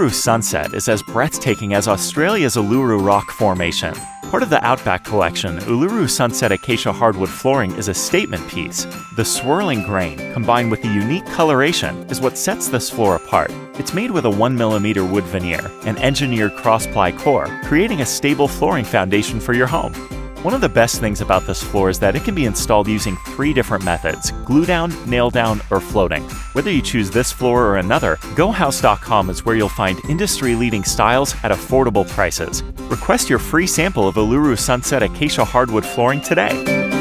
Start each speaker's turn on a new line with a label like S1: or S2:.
S1: Uluru Sunset is as breathtaking as Australia's Uluru Rock Formation. Part of the Outback collection, Uluru Sunset Acacia Hardwood flooring is a statement piece. The swirling grain, combined with the unique coloration, is what sets this floor apart. It's made with a 1mm wood veneer and engineered cross-ply core, creating a stable flooring foundation for your home. One of the best things about this floor is that it can be installed using three different methods glue down, nail down, or floating. Whether you choose this floor or another, GoHaus.com is where you'll find industry leading styles at affordable prices. Request your free sample of Uluru Sunset Acacia Hardwood flooring today.